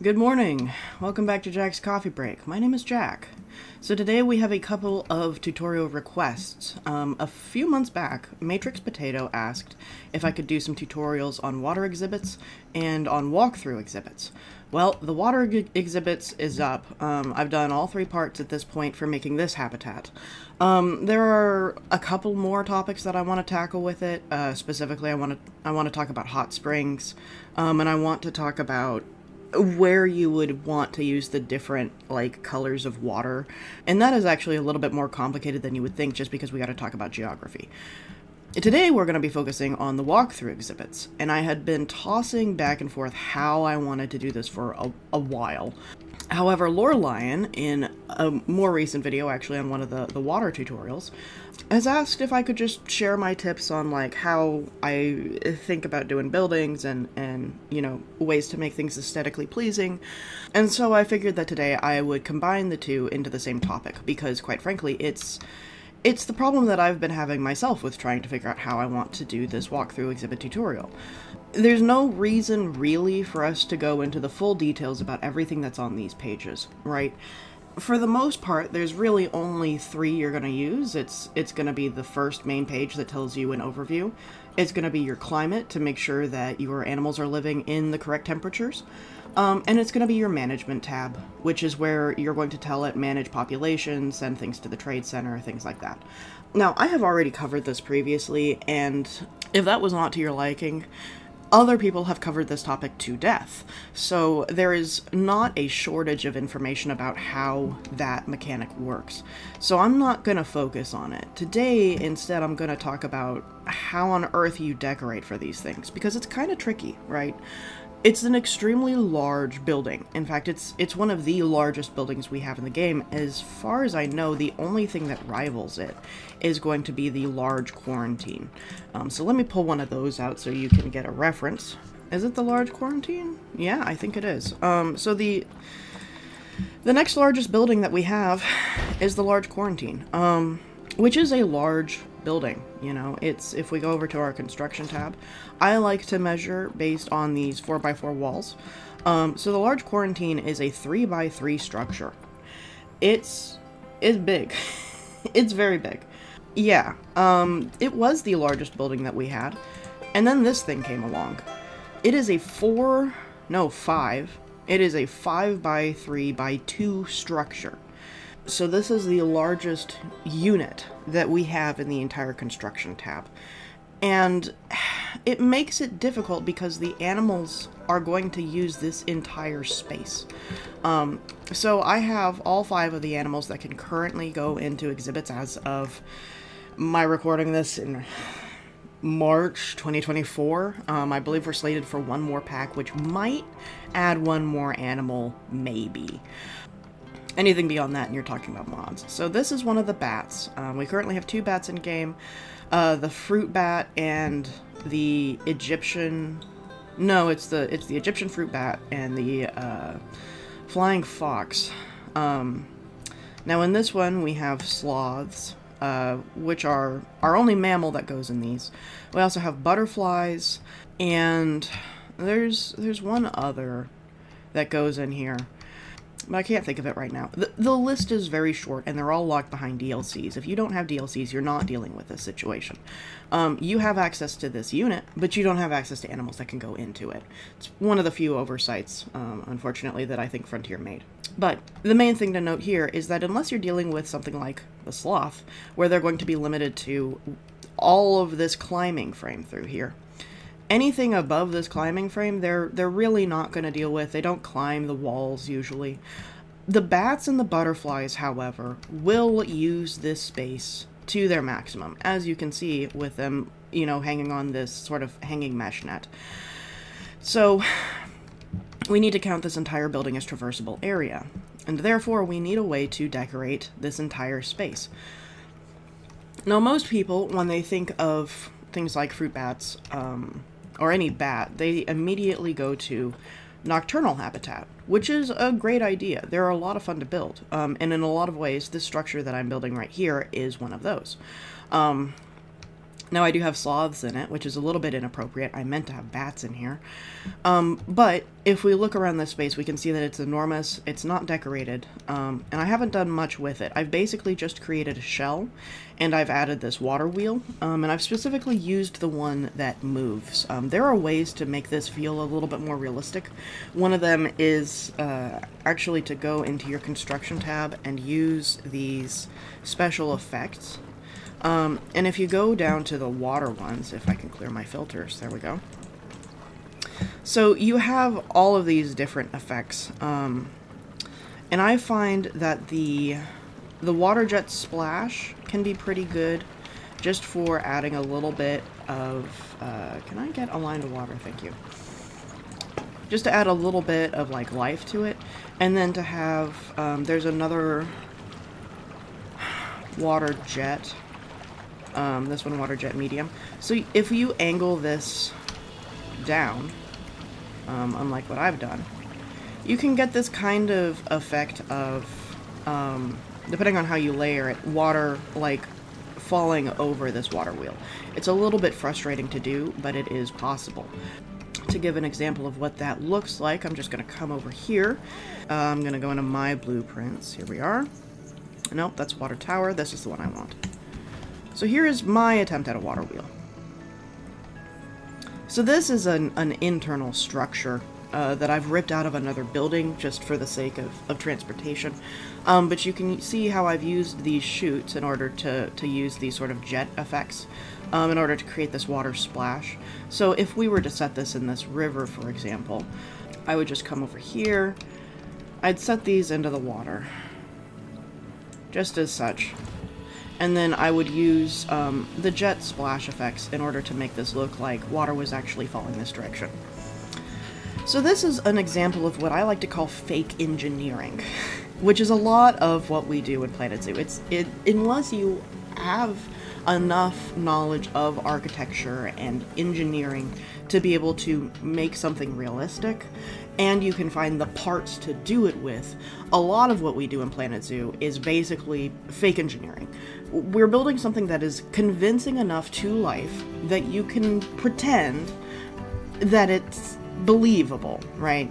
Good morning. Welcome back to Jakk's Coffee Break. My name is Jakk. So today we have a couple of tutorial requests. Um, a few months back, Matrix Potato asked if I could do some tutorials on water exhibits and on walkthrough exhibits. Well, the water exhibits is up. Um, I've done all three parts at this point for making this habitat. Um, there are a couple more topics that I want to tackle with it. Uh, specifically, I want to I want to talk about hot springs, um, and I want to talk about where you would want to use the different like colors of water. And that is actually a little bit more complicated than you would think just because we got to talk about geography. Today we're going to be focusing on the walkthrough exhibits and i had been tossing back and forth how i wanted to do this for a, a while. However, Lion, in a more recent video, actually on one of the, the water tutorials, has asked if I could just share my tips on like how I think about doing buildings and, and you know, ways to make things aesthetically pleasing. And so I figured that today I would combine the two into the same topic because quite frankly, it's it's the problem that I've been having myself with trying to figure out how I want to do this walkthrough exhibit tutorial. There's no reason really for us to go into the full details about everything that's on these pages, right? For the most part, there's really only three you're going to use. It's it's going to be the first main page that tells you an overview. It's going to be your climate to make sure that your animals are living in the correct temperatures. Um, and it's going to be your management tab, which is where you're going to tell it manage populations, send things to the trade center, things like that. Now, I have already covered this previously, and if that was not to your liking, other people have covered this topic to death. So there is not a shortage of information about how that mechanic works. So I'm not going to focus on it. Today, instead, I'm going to talk about how on earth you decorate for these things, because it's kind of tricky, right? It's an extremely large building. In fact, it's it's one of the largest buildings we have in the game. As far as I know, the only thing that rivals it is going to be the large quarantine. Um, so let me pull one of those out so you can get a reference. Is it the large quarantine? Yeah, I think it is. Um, so the the next largest building that we have is the large quarantine, um, which is a large building. You know, it's if we go over to our construction tab, I like to measure based on these 4x4 walls. Um, so the large quarantine is a 3x3 structure. It's, it's big. it's very big. Yeah, um, it was the largest building that we had. And then this thing came along. It is a 4, no, 5. It is a 5 by 3 by 2 structure. So this is the largest unit that we have in the entire construction tab. And it makes it difficult because the animals are going to use this entire space. Um, so I have all five of the animals that can currently go into exhibits as of my recording this in March 2024. Um, I believe we're slated for one more pack, which might add one more animal, maybe anything beyond that and you're talking about mods. So this is one of the bats. Um, we currently have two bats in game. Uh, the fruit bat and the Egyptian... No, it's the it's the Egyptian fruit bat and the uh, flying fox. Um, now in this one we have sloths, uh, which are our only mammal that goes in these. We also have butterflies, and there's there's one other that goes in here I can't think of it right now. The, the list is very short, and they're all locked behind DLCs. If you don't have DLCs, you're not dealing with this situation. Um, you have access to this unit, but you don't have access to animals that can go into it. It's one of the few oversights, um, unfortunately, that I think Frontier made. But the main thing to note here is that unless you're dealing with something like the Sloth, where they're going to be limited to all of this climbing frame through here, anything above this climbing frame, they're they're really not going to deal with. They don't climb the walls usually. The bats and the butterflies, however, will use this space to their maximum, as you can see with them, you know, hanging on this sort of hanging mesh net. So, we need to count this entire building as traversable area, and therefore we need a way to decorate this entire space. Now, most people, when they think of things like fruit bats, um, or any bat, they immediately go to nocturnal habitat, which is a great idea. They're a lot of fun to build, um, and in a lot of ways, this structure that I'm building right here is one of those. Um, Now I do have sloths in it, which is a little bit inappropriate. I meant to have bats in here. Um, but if we look around this space, we can see that it's enormous, it's not decorated, um, and I haven't done much with it. I've basically just created a shell, and I've added this water wheel, um, and I've specifically used the one that moves. Um, there are ways to make this feel a little bit more realistic. One of them is uh, actually to go into your construction tab and use these special effects um, and if you go down to the water ones, if I can clear my filters, there we go. So you have all of these different effects. Um, and I find that the the water jet splash can be pretty good just for adding a little bit of, uh, can I get a line of water? Thank you. Just to add a little bit of like life to it. And then to have, um, there's another water jet um, this one water jet medium. So if you angle this down, um, unlike what I've done, you can get this kind of effect of, um, depending on how you layer it, water like falling over this water wheel. It's a little bit frustrating to do, but it is possible. To give an example of what that looks like, I'm just going to come over here. Uh, I'm going to go into my blueprints. Here we are. Nope, that's water tower. This is the one I want. So here is my attempt at a water wheel. So this is an, an internal structure uh, that I've ripped out of another building just for the sake of, of transportation. Um, but you can see how I've used these chutes in order to, to use these sort of jet effects um, in order to create this water splash. So if we were to set this in this river, for example, I would just come over here. I'd set these into the water. Just as such and then I would use um, the jet splash effects in order to make this look like water was actually falling this direction. So this is an example of what I like to call fake engineering, which is a lot of what we do in Planet Zoo. It's it unless you have enough knowledge of architecture and engineering to be able to make something realistic, and you can find the parts to do it with. A lot of what we do in Planet Zoo is basically fake engineering. We're building something that is convincing enough to life that you can pretend that it's believable, right?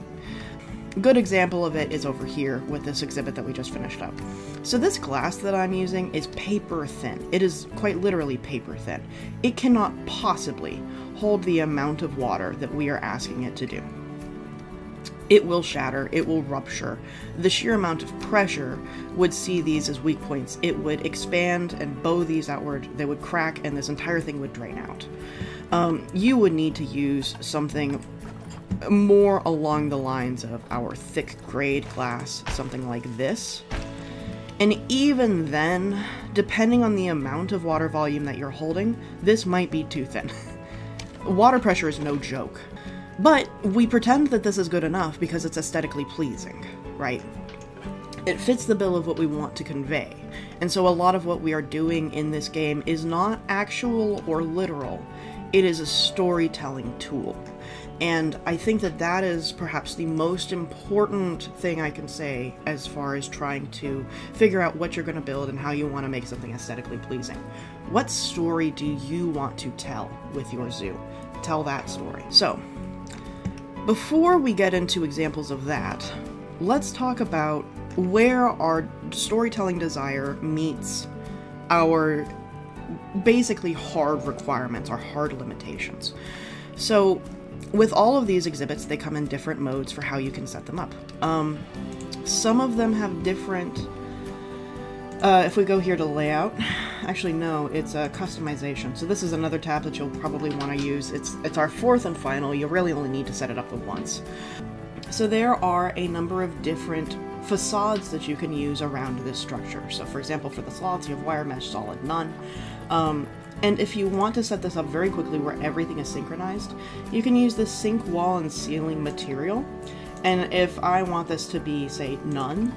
good example of it is over here with this exhibit that we just finished up. So this glass that I'm using is paper thin. It is quite literally paper thin. It cannot possibly hold the amount of water that we are asking it to do. It will shatter, it will rupture. The sheer amount of pressure would see these as weak points. It would expand and bow these outward, they would crack, and this entire thing would drain out. Um, you would need to use something more along the lines of our thick grade glass, something like this. And even then, depending on the amount of water volume that you're holding, this might be too thin. water pressure is no joke. But we pretend that this is good enough because it's aesthetically pleasing, right? It fits the bill of what we want to convey. And so a lot of what we are doing in this game is not actual or literal, it is a storytelling tool. And I think that that is perhaps the most important thing I can say as far as trying to figure out what you're going to build and how you want to make something aesthetically pleasing. What story do you want to tell with your zoo? Tell that story. So, before we get into examples of that, let's talk about where our storytelling desire meets our basically hard requirements, our hard limitations. So, with all of these exhibits, they come in different modes for how you can set them up. Um, some of them have different. Uh, if we go here to layout, actually no, it's a customization. So this is another tab that you'll probably want to use. It's it's our fourth and final. You really only need to set it up once. So there are a number of different facades that you can use around this structure. So for example, for the sloths, you have wire mesh solid none. Um, and if you want to set this up very quickly where everything is synchronized, you can use the sync wall and ceiling material. And if I want this to be, say, none,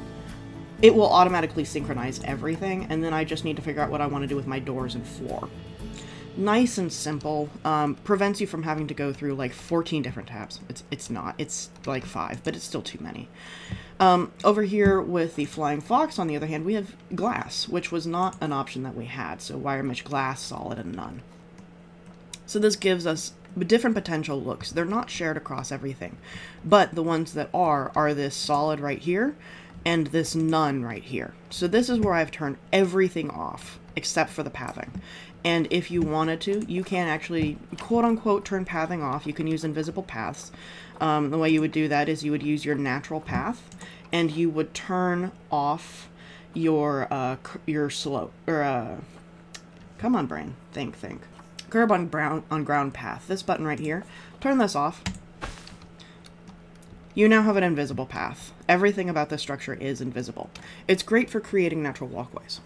it will automatically synchronize everything, and then I just need to figure out what I want to do with my doors and floor. Nice and simple, um, prevents you from having to go through like 14 different tabs. It's, it's not, it's like five, but it's still too many. Um, over here with the Flying Fox, on the other hand, we have glass, which was not an option that we had, so wire mesh glass, solid, and none. So this gives us different potential looks. They're not shared across everything, but the ones that are are this solid right here and this none right here. So this is where I've turned everything off except for the pathing. And if you wanted to, you can actually quote unquote turn pathing off. You can use invisible paths. Um, the way you would do that is you would use your natural path and you would turn off your uh, your slope or uh, come on brain think think curb on brown on ground path this button right here turn this off you now have an invisible path. Everything about this structure is invisible. It's great for creating natural walkways.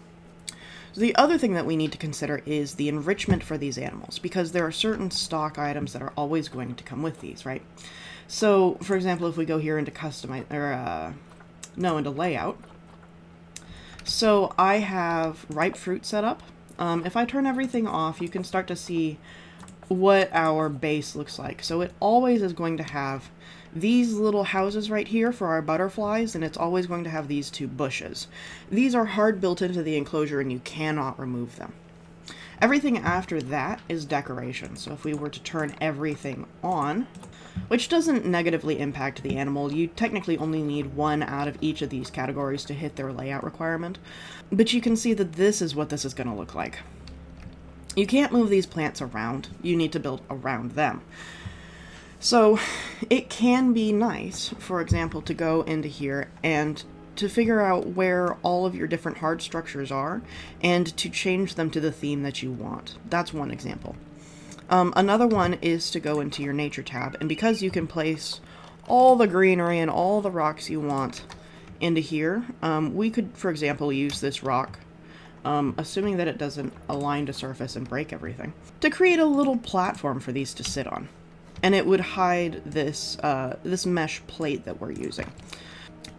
The other thing that we need to consider is the enrichment for these animals because there are certain stock items that are always going to come with these right? So for example if we go here into customize or uh, no into layout. So I have ripe fruit set up. Um, if I turn everything off, you can start to see what our base looks like. So it always is going to have these little houses right here for our butterflies, and it's always going to have these two bushes. These are hard built into the enclosure and you cannot remove them. Everything after that is decoration. So if we were to turn everything on, which doesn't negatively impact the animal. You technically only need one out of each of these categories to hit their layout requirement, but you can see that this is what this is going to look like. You can't move these plants around, you need to build around them. So it can be nice, for example, to go into here and to figure out where all of your different hard structures are and to change them to the theme that you want. That's one example. Um, another one is to go into your nature tab, and because you can place all the greenery and all the rocks you want into here, um, we could, for example, use this rock, um, assuming that it doesn't align to surface and break everything, to create a little platform for these to sit on. And it would hide this, uh, this mesh plate that we're using.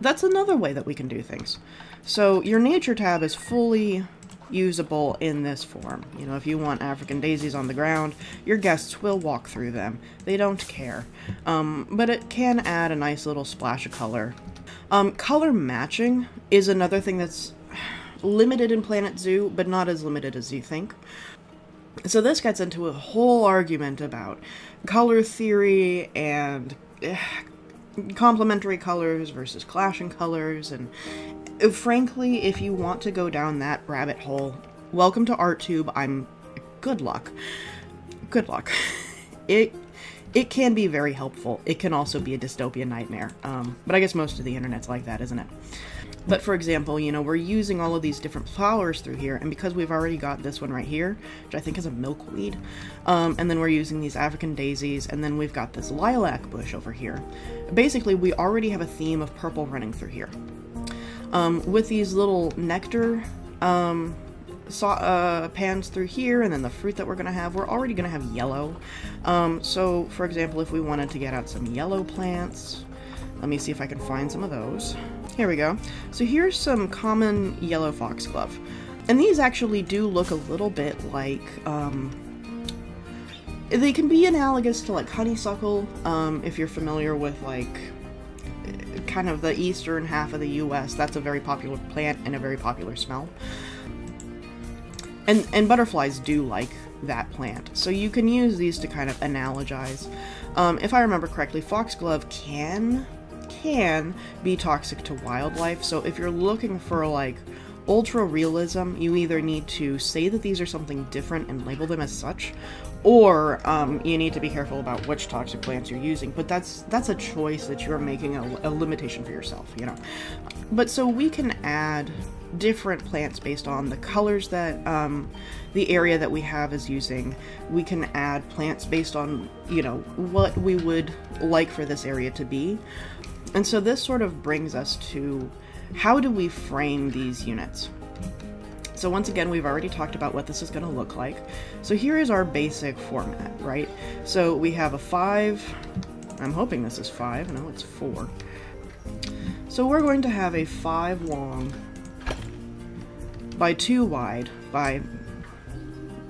That's another way that we can do things. So your nature tab is fully usable in this form. You know, if you want African daisies on the ground, your guests will walk through them. They don't care. Um, but it can add a nice little splash of color. Um, color matching is another thing that's limited in Planet Zoo, but not as limited as you think. So this gets into a whole argument about color theory and uh, complementary colors versus clashing colors and frankly, if you want to go down that rabbit hole, welcome to ArtTube. I'm good luck. Good luck. It it can be very helpful. It can also be a dystopian nightmare. Um, but I guess most of the internet's like that, isn't it? But for example, you know, we're using all of these different flowers through here, and because we've already got this one right here, which I think is a milkweed, um, and then we're using these African daisies, and then we've got this lilac bush over here. Basically, we already have a theme of purple running through here. Um, with these little nectar um, uh, pans through here, and then the fruit that we're going to have, we're already going to have yellow. Um, so, for example, if we wanted to get out some yellow plants, let me see if I can find some of those. Here we go. So here's some common yellow foxglove. And these actually do look a little bit like, um, they can be analogous to like honeysuckle, um, if you're familiar with like kind of the eastern half of the US, that's a very popular plant and a very popular smell. And, and butterflies do like that plant. So you can use these to kind of analogize. Um, if I remember correctly, foxglove can can be toxic to wildlife. So if you're looking for like ultra realism, you either need to say that these are something different and label them as such, or um, you need to be careful about which toxic plants you're using. But that's that's a choice that you're making a, a limitation for yourself, you know. But so we can add different plants based on the colors that um, the area that we have is using. We can add plants based on, you know, what we would like for this area to be. And so this sort of brings us to how do we frame these units? So once again, we've already talked about what this is going to look like. So here is our basic format, right? So we have a 5, I'm hoping this is 5, no, it's 4. So we're going to have a 5 long by 2 wide by...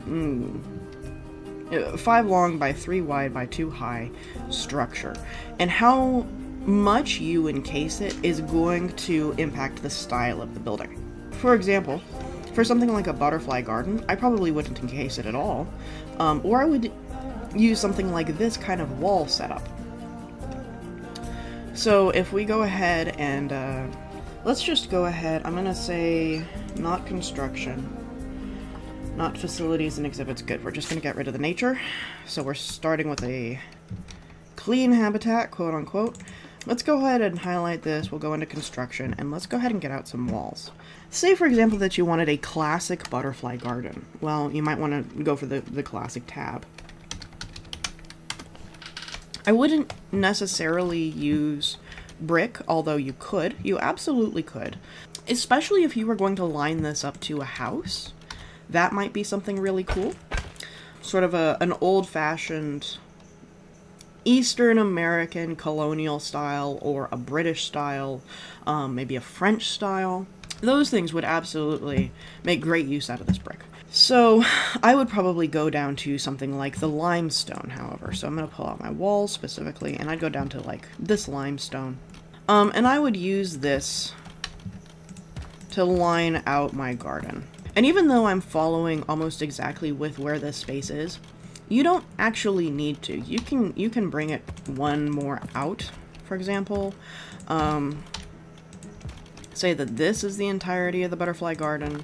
Mm, uh, 5 long by 3 wide by 2 high structure. And how much you encase it is going to impact the style of the building. For example, for something like a butterfly garden, I probably wouldn't encase it at all. Um, or I would use something like this kind of wall setup. So if we go ahead and, uh, let's just go ahead, I'm gonna say not construction, not facilities and exhibits, good. We're just gonna get rid of the nature. So we're starting with a clean habitat, quote unquote. Let's go ahead and highlight this, we'll go into construction, and let's go ahead and get out some walls. Say, for example, that you wanted a classic butterfly garden. Well, you might want to go for the, the classic tab. I wouldn't necessarily use brick, although you could. You absolutely could. Especially if you were going to line this up to a house. That might be something really cool. Sort of a, an old-fashioned Eastern American colonial style or a British style, um, maybe a French style. Those things would absolutely make great use out of this brick. So I would probably go down to something like the limestone, however. So I'm going to pull out my walls specifically, and I'd go down to like this limestone. Um, and I would use this to line out my garden. And even though I'm following almost exactly with where this space is, you don't actually need to. You can you can bring it one more out, for example. Um, say that this is the entirety of the butterfly garden.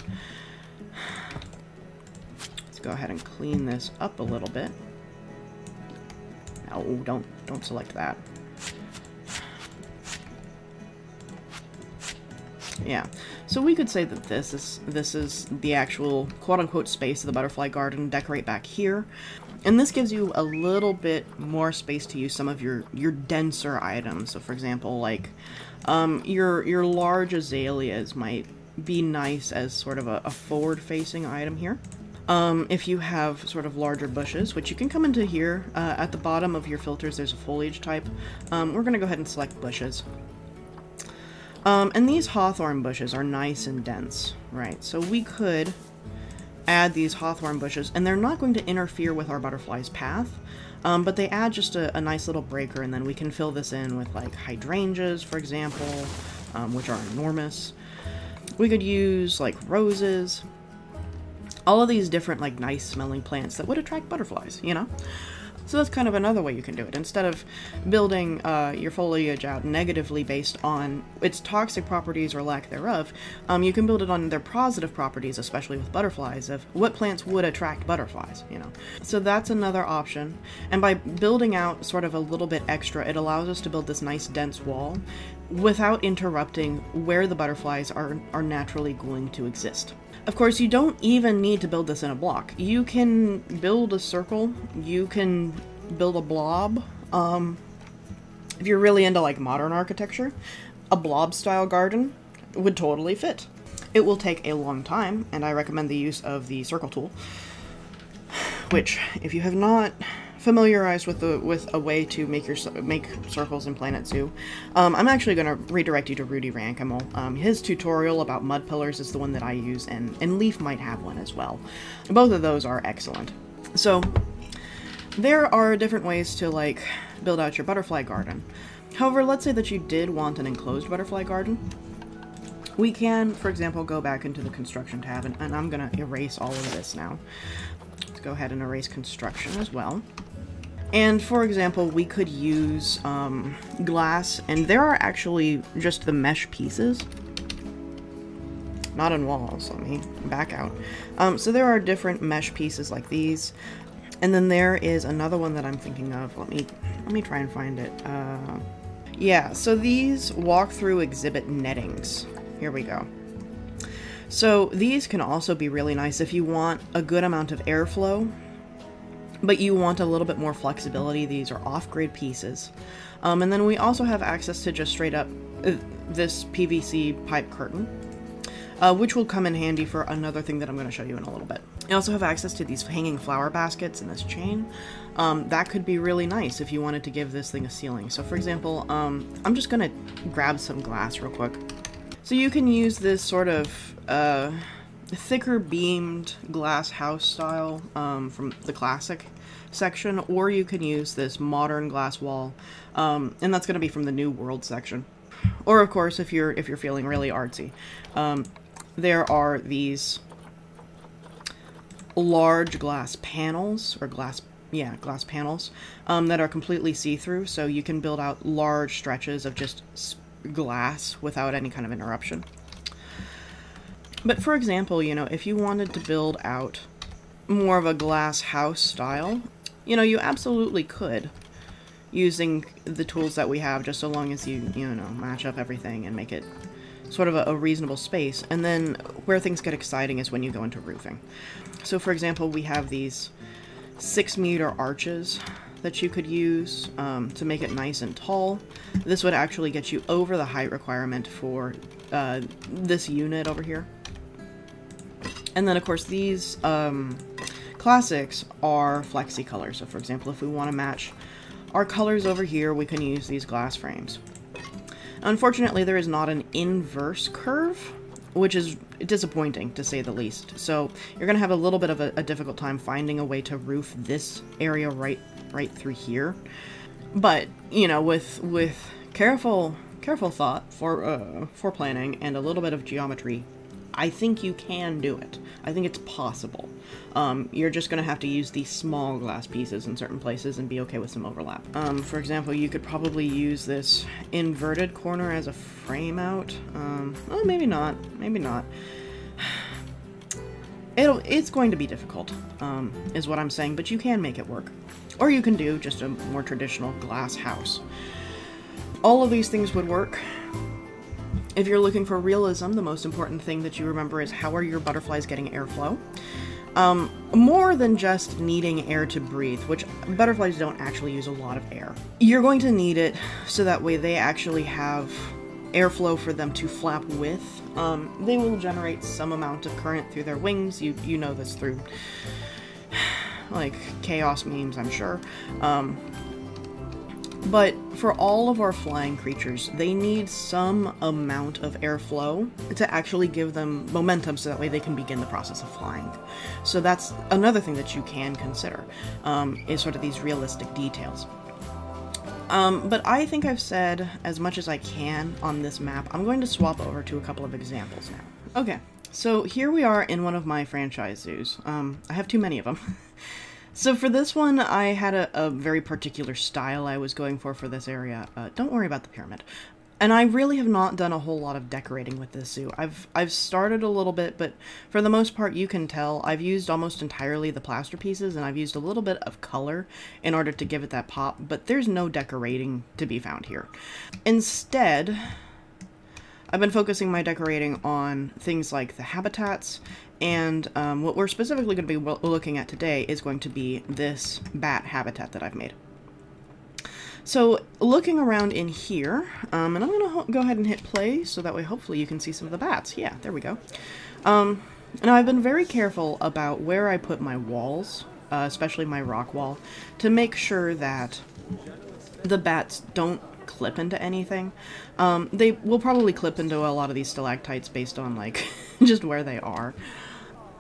Let's go ahead and clean this up a little bit. No, don't don't select that. Yeah. So we could say that this is this is the actual quote-unquote space of the butterfly garden, decorate back here. And this gives you a little bit more space to use some of your, your denser items. So for example, like um, your, your large azaleas might be nice as sort of a, a forward-facing item here. Um, if you have sort of larger bushes, which you can come into here, uh, at the bottom of your filters there's a foliage type. Um, we're going to go ahead and select bushes. Um, and these hawthorn bushes are nice and dense, right? So we could add these hawthorn bushes, and they're not going to interfere with our butterfly's path, um, but they add just a, a, nice little breaker, and then we can fill this in with like hydrangeas, for example, um, which are enormous. We could use like roses, all of these different like nice smelling plants that would attract butterflies, you know? So that's kind of another way you can do it. Instead of building uh, your foliage out negatively based on its toxic properties or lack thereof, um, you can build it on their positive properties, especially with butterflies, of what plants would attract butterflies, you know. So that's another option. And by building out sort of a little bit extra, it allows us to build this nice dense wall without interrupting where the butterflies are, are naturally going to exist. Of course, you don't even need to build this in a block. You can build a circle, you can build a blob. Um, if you're really into like modern architecture, a blob style garden would totally fit. It will take a long time, and I recommend the use of the circle tool, which, if you have not familiarized with the with a way to make your make circles in Planet Zoo, um, I'm actually going to redirect you to Rudy Rankimal. Um, his tutorial about mud pillars is the one that I use, and and Leaf might have one as well. Both of those are excellent. So there are different ways to like build out your butterfly garden. However, let's say that you did want an enclosed butterfly garden. We can, for example, go back into the construction tab, and, and I'm going to erase all of this now. Let's go ahead and erase construction as well. And for example, we could use um, glass, and there are actually just the mesh pieces. Not in walls, let me back out. Um, so there are different mesh pieces like these. And then there is another one that I'm thinking of. Let me let me try and find it. Uh, yeah, so these walk-through exhibit nettings. Here we go. So these can also be really nice if you want a good amount of airflow but you want a little bit more flexibility. These are off-grid pieces. Um, and then we also have access to just straight up uh, this PVC pipe curtain, uh, which will come in handy for another thing that I'm going to show you in a little bit. You also have access to these hanging flower baskets and this chain. Um, that could be really nice if you wanted to give this thing a ceiling. So for example, um, I'm just going to grab some glass real quick. So you can use this sort of uh, thicker beamed glass house style um, from the classic section, or you can use this modern glass wall, um, and that's going to be from the New World section. Or of course, if you're if you're feeling really artsy, um, there are these large glass panels or glass yeah, glass panels um, that are completely see-through, so you can build out large stretches of just glass without any kind of interruption. But for example, you know, if you wanted to build out more of a glass house style, you know, you absolutely could using the tools that we have just so long as you, you know, match up everything and make it sort of a, a, reasonable space. And then where things get exciting is when you go into roofing. So for example, we have these six meter arches that you could use um, to make it nice and tall. This would actually get you over the height requirement for uh, this unit over here. And then of course these um, classics are flexi colors. So for example, if we want to match our colors over here, we can use these glass frames. Unfortunately, there is not an inverse curve, which is disappointing to say the least. So you're going to have a little bit of a, a, difficult time finding a way to roof this area right right through here. But, you know, with with careful careful thought for uh, for planning and a little bit of geometry I think you can do it. I think it's possible. Um, you're just going to have to use these small glass pieces in certain places and be okay with some overlap. Um, for example, you could probably use this inverted corner as a frame out. Um, well, maybe not. Maybe not. It'll, it's going to be difficult, um, is what I'm saying, but you can make it work. Or you can do just a more traditional glass house. All of these things would work. If you're looking for realism, the most important thing that you remember is how are your butterflies getting airflow? Um, more than just needing air to breathe, which butterflies don't actually use a lot of air. You're going to need it so that way they actually have airflow for them to flap with. Um, they will generate some amount of current through their wings. You you know this through like chaos memes, I'm sure. Um, but for all of our flying creatures, they need some amount of airflow to actually give them momentum so that way they can begin the process of flying. So that's another thing that you can consider, um, is sort of these realistic details. Um, but I think I've said as much as I can on this map. I'm going to swap over to a couple of examples now. Okay, so here we are in one of my franchise zoos. Um, I have too many of them. So for this one, I had a, a, very particular style I was going for for this area. Uh, don't worry about the pyramid. And I really have not done a whole lot of decorating with this zoo. I've I've started a little bit, but for the most part, you can tell I've used almost entirely the plaster pieces, and I've used a little bit of color in order to give it that pop, but there's no decorating to be found here. Instead, I've been focusing my decorating on things like the habitats and um, what we're specifically going to be looking at today is going to be this bat habitat that I've made. So looking around in here, um, and I'm going to go ahead and hit play so that way hopefully you can see some of the bats. Yeah, there we go. Um, now I've been very careful about where I put my walls, uh, especially my rock wall, to make sure that the bats don't clip into anything. Um, they will probably clip into a lot of these stalactites based on like just where they are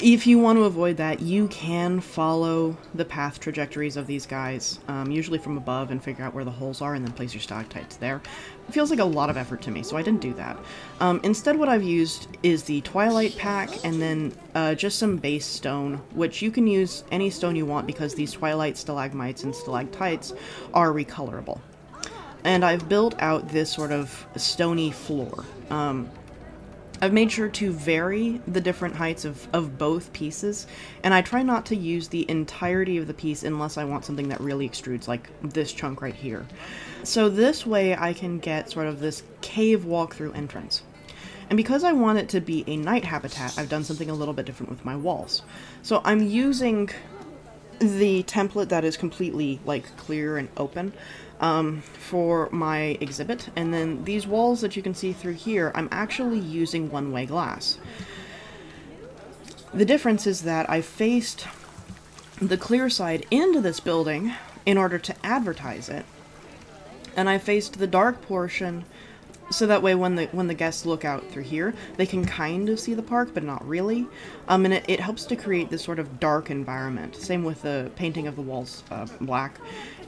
if you want to avoid that, you can follow the path trajectories of these guys, um, usually from above, and figure out where the holes are and then place your stalactites there. It feels like a lot of effort to me, so I didn't do that. Um, instead, what I've used is the Twilight Pack and then uh, just some base stone, which you can use any stone you want because these Twilight stalagmites and stalactites are recolorable. And I've built out this sort of stony floor. Um, I've made sure to vary the different heights of, of both pieces, and I try not to use the entirety of the piece unless I want something that really extrudes, like this chunk right here. So this way I can get sort of this cave walkthrough entrance. And because I want it to be a night habitat, I've done something a little bit different with my walls. So I'm using the template that is completely like clear and open um, for my exhibit. And then these walls that you can see through here, I'm actually using one-way glass. The difference is that I faced the clear side into this building in order to advertise it, and I faced the dark portion so that way when the when the guests look out through here they can kind of see the park but not really. Um, and it, it helps to create this sort of dark environment. Same with the painting of the walls uh, black.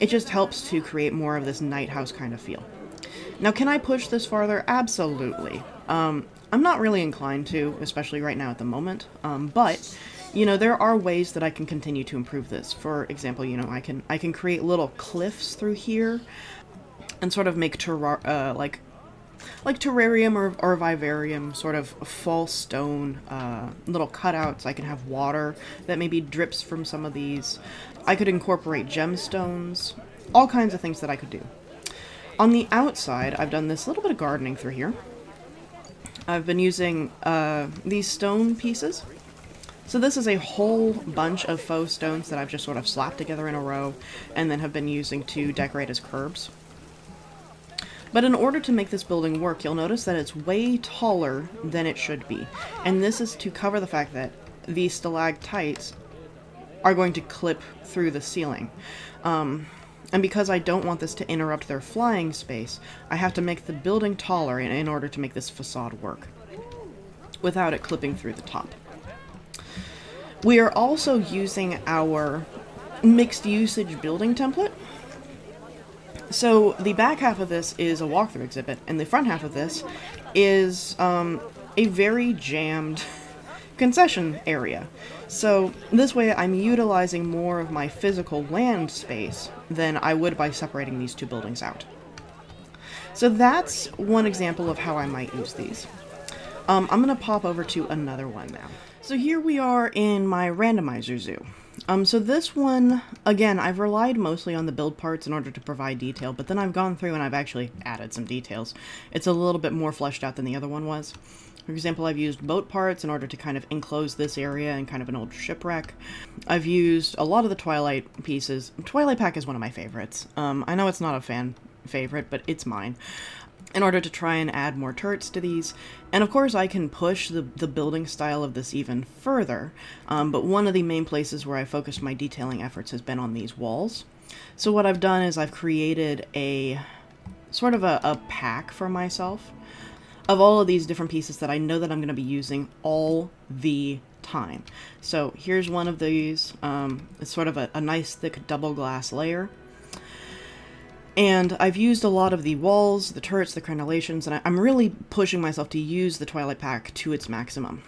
It just helps to create more of this night house kind of feel. Now can I push this farther? Absolutely. Um, I'm not really inclined to especially right now at the moment. Um, but you know, there are ways that I can continue to improve this. For example, you know, I can I can create little cliffs through here and sort of make terrar uh, like like terrarium or, or vivarium sort of false stone uh, little cutouts. I can have water that maybe drips from some of these. I could incorporate gemstones, all kinds of things that I could do. On the outside, I've done this little bit of gardening through here. I've been using uh, these stone pieces. So this is a whole bunch of faux stones that I've just sort of slapped together in a row and then have been using to decorate as curbs. But in order to make this building work, you'll notice that it's way taller than it should be. And this is to cover the fact that these stalactites are going to clip through the ceiling. Um, and because I don't want this to interrupt their flying space, I have to make the building taller in, in order to make this facade work, without it clipping through the top. We are also using our mixed usage building template. So the back half of this is a walkthrough exhibit, and the front half of this is um, a very jammed concession area. So this way I'm utilizing more of my physical land space than I would by separating these two buildings out. So that's one example of how I might use these. Um, I'm going to pop over to another one now. So here we are in my randomizer zoo. Um, so this one, again, I've relied mostly on the build parts in order to provide detail, but then I've gone through and I've actually added some details. It's a little bit more fleshed out than the other one was. For example, I've used boat parts in order to kind of enclose this area and kind of an old shipwreck. I've used a lot of the Twilight pieces. Twilight Pack is one of my favorites. Um, I know it's not a fan favorite, but it's mine. In order to try and add more turrets to these. And of course I can push the, the building style of this even further, um, but one of the main places where I focused my detailing efforts has been on these walls. So what I've done is I've created a sort of a, a pack for myself of all of these different pieces that I know that I'm going to be using all the time. So here's one of these. Um, it's sort of a, a nice thick double glass layer. And I've used a lot of the walls, the turrets, the crenellations, and I, am really pushing myself to use the Twilight Pack to its maximum.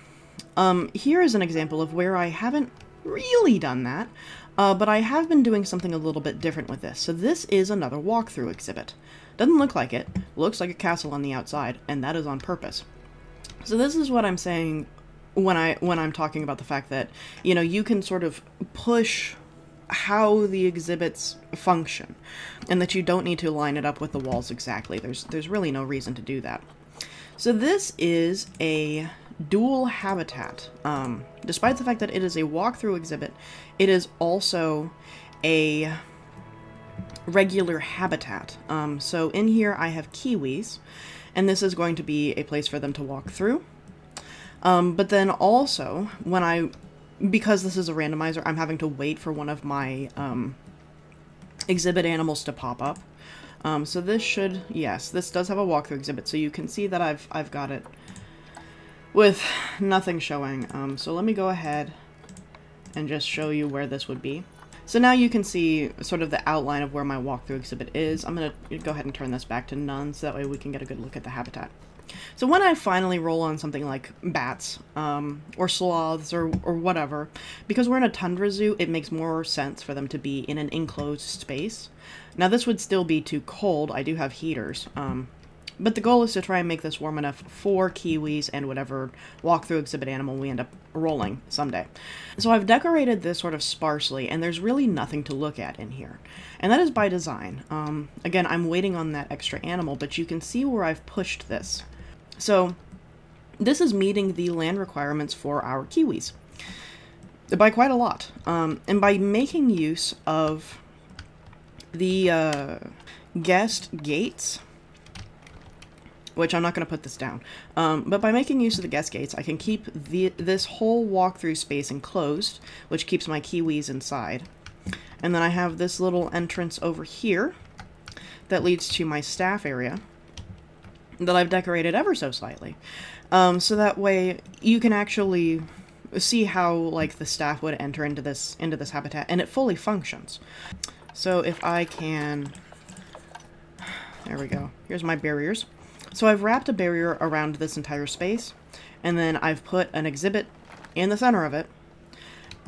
Um, here is an example of where I haven't really done that, uh, but I have been doing something a little bit different with this. So this is another walkthrough exhibit. Doesn't look like it. Looks like a castle on the outside, and that is on purpose. So this is what I'm saying when I when I'm talking about the fact that, you know, you can sort of push how the exhibits function and that you don't need to line it up with the walls exactly. There's there's really no reason to do that. So this is a dual habitat. Um, despite the fact that it is a walkthrough exhibit, it is also a regular habitat. Um, so in here I have kiwis, and this is going to be a place for them to walk through. Um, but then also, when I, because this is a randomizer, I'm having to wait for one of my um, exhibit animals to pop up. Um, so this should, yes, this does have a walkthrough exhibit, so you can see that I've, I've got it with nothing showing. Um, so let me go ahead and just show you where this would be. So now you can see sort of the outline of where my walkthrough exhibit is. I'm going to go ahead and turn this back to none so that way we can get a good look at the habitat. So when I finally roll on something like bats, um, or sloths, or, or whatever, because we're in a tundra zoo, it makes more sense for them to be in an enclosed space. Now this would still be too cold, I do have heaters, um, but the goal is to try and make this warm enough for kiwis and whatever walkthrough exhibit animal we end up rolling someday. So I've decorated this sort of sparsely, and there's really nothing to look at in here. And that is by design. Um, again, I'm waiting on that extra animal, but you can see where I've pushed this. So this is meeting the land requirements for our kiwis by quite a lot. Um, and by making use of the uh, guest gates, which I'm not going to put this down. Um, but by making use of the guest gates, I can keep the, this whole walkthrough space enclosed, which keeps my kiwis inside. And then I have this little entrance over here that leads to my staff area that I've decorated ever so slightly. Um, so that way you can actually see how like the staff would enter into this into this habitat and it fully functions. So if I can there we go. Here's my barriers. So I've wrapped a barrier around this entire space, and then I've put an exhibit in the center of it,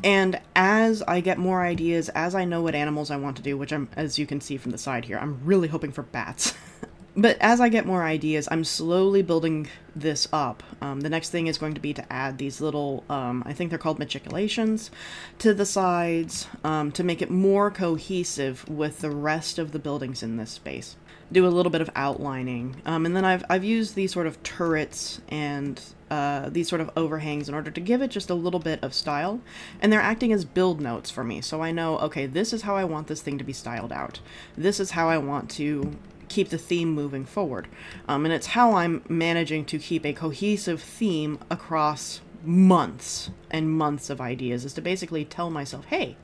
And as I get more ideas, as I know what animals I want to do, which I'm, as you can see from the side here, I'm really hoping for bats. but as I get more ideas, I'm slowly building this up. Um, the next thing is going to be to add these little, um, I think they're called matriculations, to the sides um, to make it more cohesive with the rest of the buildings in this space. Do a little bit of outlining. Um, and then I've, I've used these sort of turrets and uh, these sort of overhangs in order to give it just a little bit of style. And they're acting as build notes for me. So I know, okay, this is how I want this thing to be styled out. This is how I want to keep the theme moving forward. Um, and it's how I'm managing to keep a cohesive theme across months and months of ideas is to basically tell myself, hey,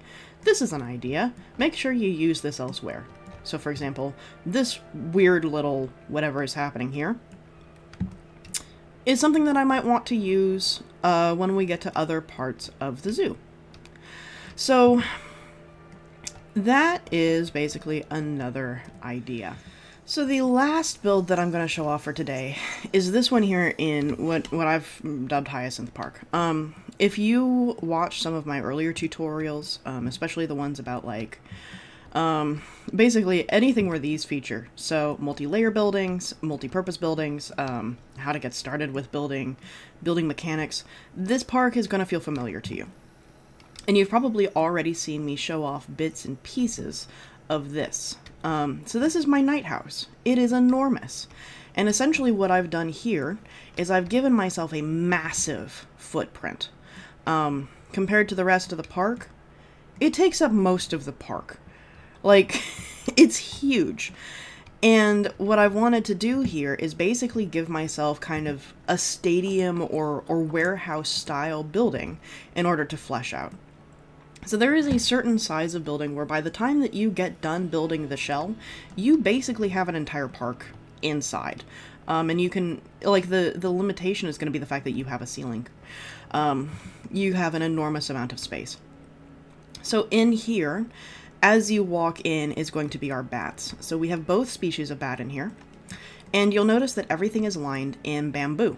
this is an idea. Make sure you use this elsewhere. So for example, this weird little whatever is happening here is something that I might want to use uh, when we get to other parts of the zoo. So that is basically another idea. So the last build that I'm going to show off for today is this one here in what what I've dubbed Hyacinth Park. Um, if you watch some of my earlier tutorials, um, especially the ones about like um, basically anything where these feature. So multi-layer buildings, multi-purpose buildings, um, how to get started with building, building mechanics. This park is going to feel familiar to you. And you've probably already seen me show off bits and pieces of this. Um, so this is my night house. It is enormous. And essentially what I've done here is I've given myself a massive footprint. Um, compared to the rest of the park, it takes up most of the park. Like, it's huge. And what I've wanted to do here is basically give myself kind of a stadium or, or warehouse style building in order to flesh out. So there is a certain size of building where by the time that you get done building the shell, you basically have an entire park inside. Um, and you can, like, the, the limitation is going to be the fact that you have a ceiling. Um, you have an enormous amount of space. So in here, as you walk in is going to be our bats. So we have both species of bat in here. And you'll notice that everything is lined in bamboo.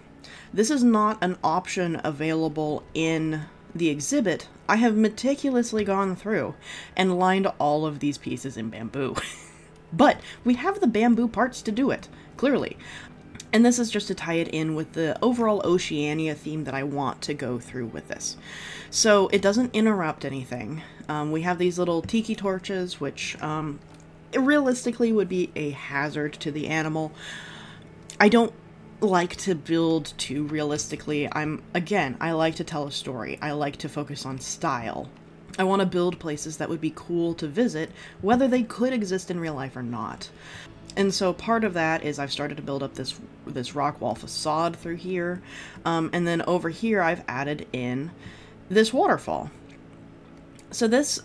This is not an option available in the exhibit. I have meticulously gone through and lined all of these pieces in bamboo. but we have the bamboo parts to do it, clearly. And this is just to tie it in with the overall Oceania theme that I want to go through with this. So it doesn't interrupt anything. Um, we have these little tiki torches, which um, realistically would be a hazard to the animal. I don't like to build too realistically. I'm, again, I like to tell a story. I like to focus on style. I want to build places that would be cool to visit, whether they could exist in real life or not. And so part of that is I've started to build up this this rock wall facade through here. Um, and then over here I've added in this waterfall. So this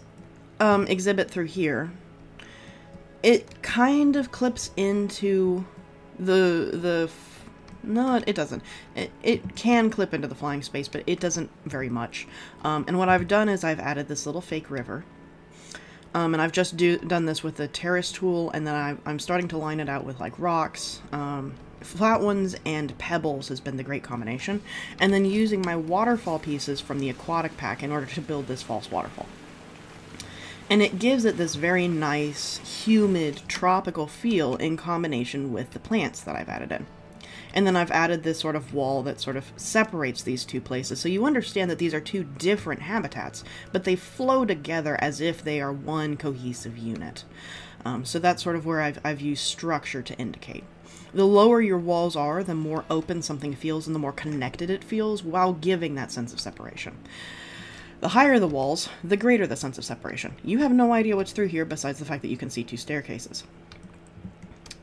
um, exhibit through here, it kind of clips into the the no it doesn't. It, it can clip into the flying space but it doesn't very much. Um, and what I've done is I've added this little fake river. Um, and I've just do, done this with the terrace tool and then I, I'm starting to line it out with like rocks. Um, flat ones and pebbles has been the great combination. And then using my waterfall pieces from the aquatic pack in order to build this false waterfall. And it gives it this very nice, humid, tropical feel in combination with the plants that I've added in. And then I've added this sort of wall that sort of separates these two places, so you understand that these are two different habitats, but they flow together as if they are one cohesive unit. Um, so that's sort of where I've, I've used structure to indicate. The lower your walls are, the more open something feels and the more connected it feels while giving that sense of separation. The higher the walls, the greater the sense of separation. You have no idea what's through here besides the fact that you can see two staircases.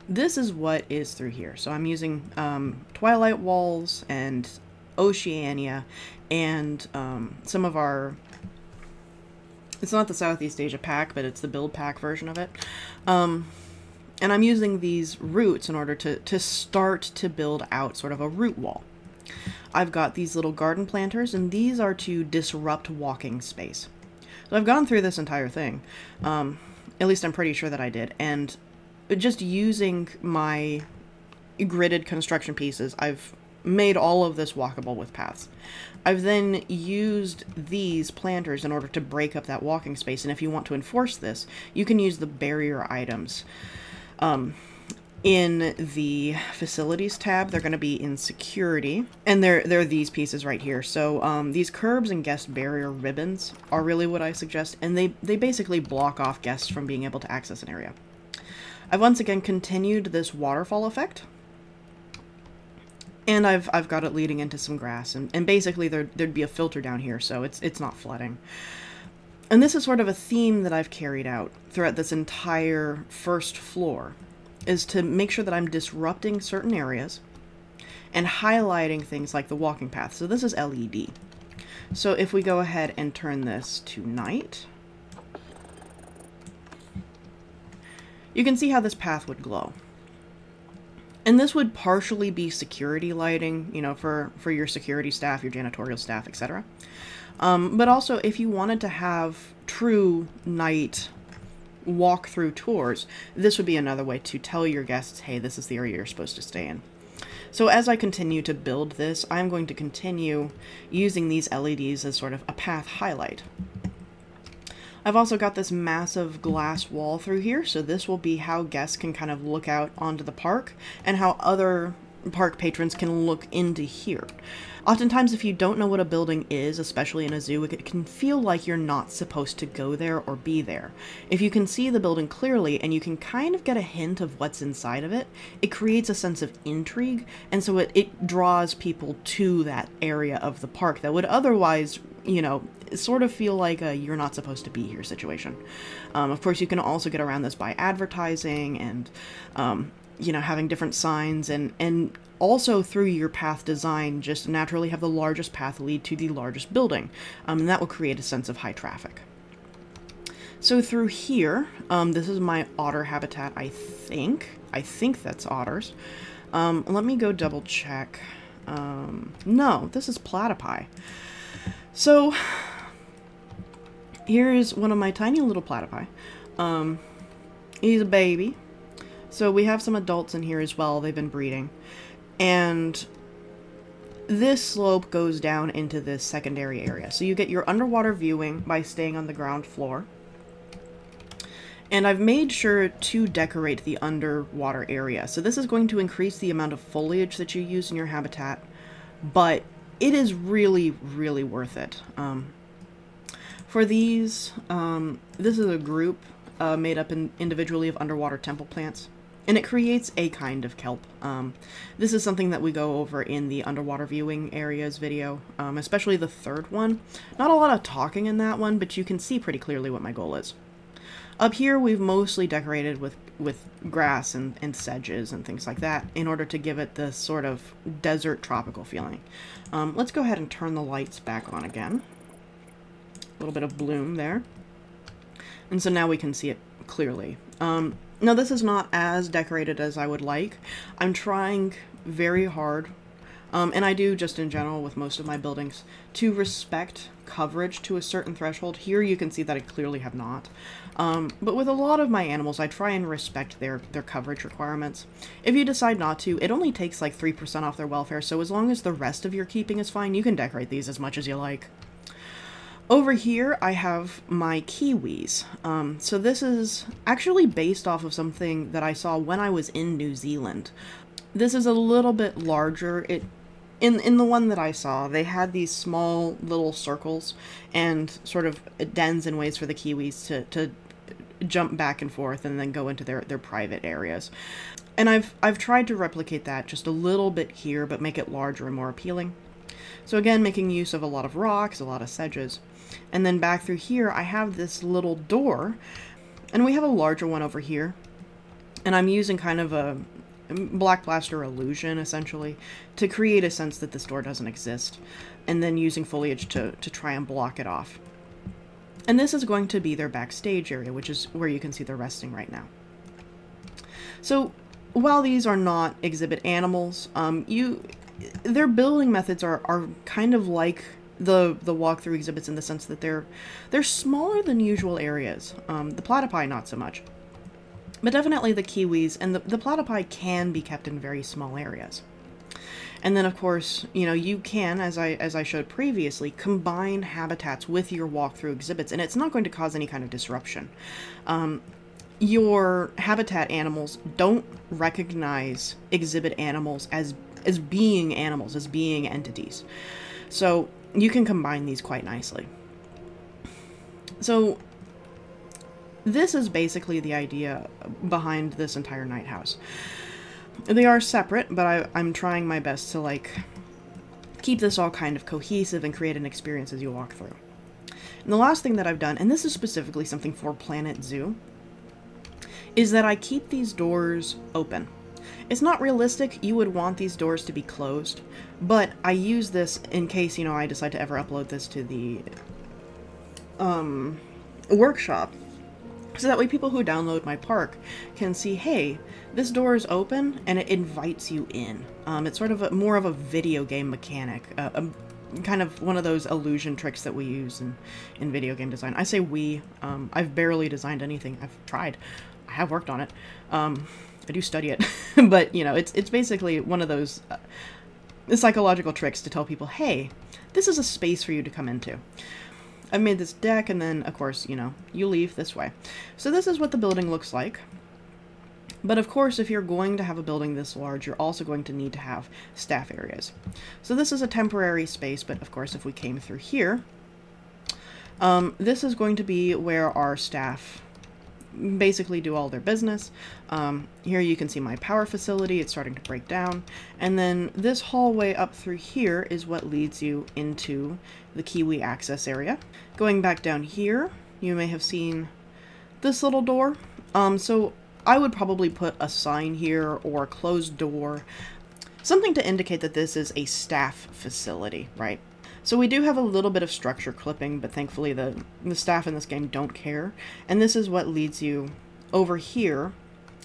This is what is through here. So I'm using um, Twilight Walls and Oceania and um, some of our... It's not the Southeast Asia pack, but it's the build pack version of it. Um, and I'm using these roots in order to, to start to build out sort of a root wall. I've got these little garden planters, and these are to disrupt walking space. So I've gone through this entire thing. Um, at least I'm pretty sure that I did. And just using my gridded construction pieces, I've made all of this walkable with paths. I've then used these planters in order to break up that walking space, and if you want to enforce this, you can use the barrier items. Um, in the facilities tab they're going to be in security and they're they're these pieces right here so um, these curbs and guest barrier ribbons are really what i suggest and they they basically block off guests from being able to access an area i've once again continued this waterfall effect and I've, I've got it leading into some grass, and, and basically there, there'd be a filter down here, so it's, it's not flooding. And this is sort of a theme that I've carried out throughout this entire first floor, is to make sure that I'm disrupting certain areas and highlighting things like the walking path. So this is LED. So if we go ahead and turn this to night, you can see how this path would glow. And this would partially be security lighting, you know, for, for your security staff, your janitorial staff, etc. Um, but also, if you wanted to have true night walk-through tours, this would be another way to tell your guests, hey, this is the area you're supposed to stay in. So as I continue to build this, I'm going to continue using these LEDs as sort of a path highlight. I've also got this massive glass wall through here, so this will be how guests can kind of look out onto the park and how other park patrons can look into here. Oftentimes, if you don't know what a building is, especially in a zoo, it can feel like you're not supposed to go there or be there. If you can see the building clearly and you can kind of get a hint of what's inside of it, it creates a sense of intrigue, and so it, it draws people to that area of the park that would otherwise, you know, sort of feel like a you're not supposed to be here situation. Um, of course, you can also get around this by advertising and, um, you know, having different signs and, and also through your path design, just naturally have the largest path lead to the largest building. Um, and that will create a sense of high traffic. So through here, um, this is my otter habitat, I think. I think that's otters. Um, let me go double check. Um, no, this is platypi. So here is one of my tiny little platypi. Um, he's a baby. So we have some adults in here as well. They've been breeding. And this slope goes down into this secondary area. So you get your underwater viewing by staying on the ground floor. And I've made sure to decorate the underwater area. So this is going to increase the amount of foliage that you use in your habitat, but it is really, really worth it. Um, for these, um, this is a group uh, made up in individually of underwater temple plants, and it creates a kind of kelp. Um, this is something that we go over in the underwater viewing areas video, um, especially the third one. Not a lot of talking in that one, but you can see pretty clearly what my goal is. Up here, we've mostly decorated with, with grass and, and sedges and things like that in order to give it this sort of desert tropical feeling. Um, let's go ahead and turn the lights back on again A little bit of bloom there. And so now we can see it clearly. Um, now this is not as decorated as I would like. I'm trying very hard, um, and I do just in general with most of my buildings, to respect coverage to a certain threshold. Here you can see that I clearly have not. Um, but with a lot of my animals, I try and respect their, their coverage requirements. If you decide not to, it only takes like 3% off their welfare, so as long as the rest of your keeping is fine, you can decorate these as much as you like. Over here, I have my kiwis. Um, so this is actually based off of something that I saw when I was in New Zealand. This is a little bit larger. It in in the one that I saw, they had these small little circles and sort of dens and ways for the kiwis to, to jump back and forth and then go into their, their private areas. And I've I've tried to replicate that just a little bit here, but make it larger and more appealing. So again, making use of a lot of rocks, a lot of sedges. And then back through here, I have this little door, and we have a larger one over here. And I'm using kind of a black plaster illusion, essentially, to create a sense that this door doesn't exist, and then using foliage to, to try and block it off. And this is going to be their backstage area, which is where you can see they're resting right now. So, while these are not exhibit animals, um, you their building methods are, are kind of like the the walkthrough exhibits in the sense that they're they're smaller than usual areas. Um, the platypi not so much, but definitely the kiwis and the the platypi can be kept in very small areas. And then of course, you know, you can, as I as I showed previously, combine habitats with your walkthrough exhibits, and it's not going to cause any kind of disruption. Um, your habitat animals don't recognize exhibit animals as as being animals, as being entities. So you can combine these quite nicely. So this is basically the idea behind this entire night house. They are separate, but I, I'm trying my best to like keep this all kind of cohesive and create an experience as you walk through. And the last thing that I've done, and this is specifically something for Planet Zoo, is that I keep these doors open. It's not realistic, you would want these doors to be closed, but I use this in case, you know, I decide to ever upload this to the um, workshop. So that way people who download my park can see, hey, this door is open and it invites you in. Um, it's sort of a, more of a video game mechanic, uh, a, kind of one of those illusion tricks that we use in, in video game design. I say we, um, I've barely designed anything. I've tried. I have worked on it. Um, I do study it, but you know, it's it's basically one of those uh, psychological tricks to tell people, hey, this is a space for you to come into. I made this deck, and then, of course, you know, you leave this way. So this is what the building looks like. But of course, if you're going to have a building this large, you're also going to need to have staff areas. So this is a temporary space, but of course, if we came through here, um, this is going to be where our staff basically do all their business. Um, here you can see my power facility, it's starting to break down. And then this hallway up through here is what leads you into the Kiwi access area. Going back down here, you may have seen this little door. Um, so I would probably put a sign here or a closed door, something to indicate that this is a staff facility, right? So we do have a little bit of structure clipping, but thankfully the, the staff in this game don't care. And this is what leads you over here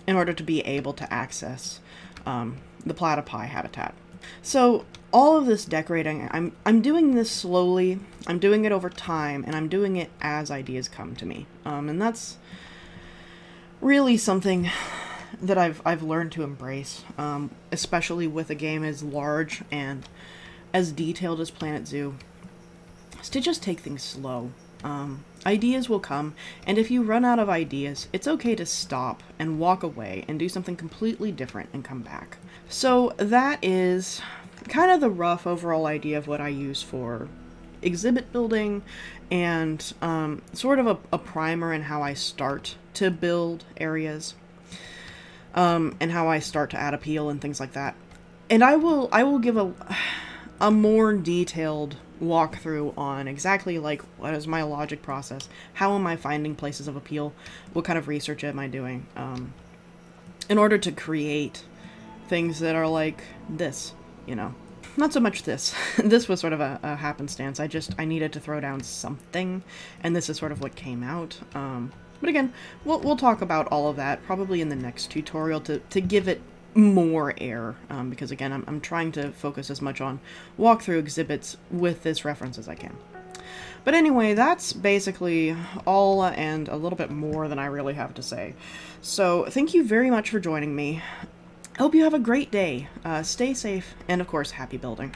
in order to be able to access um, the platypi habitat. So all of this decorating, I'm, I'm doing this slowly, I'm doing it over time, and I'm doing it as ideas come to me. Um, and that's really something that I've, I've learned to embrace, um, especially with a game as large and as detailed as Planet Zoo, is to just take things slow. Um, ideas will come, and if you run out of ideas, it's okay to stop and walk away and do something completely different and come back. So that is kind of the rough overall idea of what I use for exhibit building and um, sort of a, a, primer in how I start to build areas um, and how I start to add appeal and things like that. And I will I will give a a more detailed walkthrough on exactly like what is my logic process, how am I finding places of appeal, what kind of research am I doing, um, in order to create things that are like this, you know. Not so much this. this was sort of a, a, happenstance. I just, I needed to throw down something, and this is sort of what came out. Um, but again, we'll, we'll talk about all of that probably in the next tutorial to, to give it more air, um, because again, I'm, I'm trying to focus as much on walkthrough exhibits with this reference as I can. But anyway, that's basically all and a little bit more than I really have to say. So thank you very much for joining me. Hope you have a great day. Uh, stay safe, and of course, happy building.